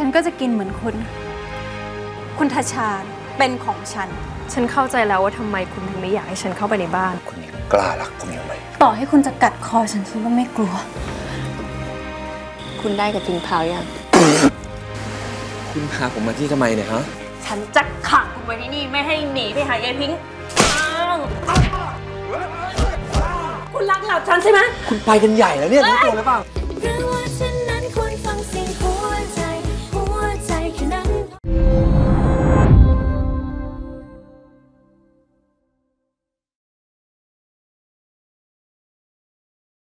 ฉันก็จะกินเหมือนคุณ คุณทชาเป็นของฉัน ฉันเข้าใจแล้วว่าทำไมคุณถึงไม่อยากให้ฉันเข้าไปในบ้าน คุณยังกล้ารักผมอยู่ไหม ต่อให้คุณจะกัดคอฉันฉันก็ไม่กลัว คุณได้กับจิงพาวยัง คุณพาผมมาที่ทำไมเนี่ยฮะ ฉันจะขังคุณไว้ที่นี่ไม่ให้หนีไปหายายพิงค์คุณรักหลับฉันใช่ไหม คุณไปกันใหญ่แล้วเนี่ยรู้ตัวหรือเปล่า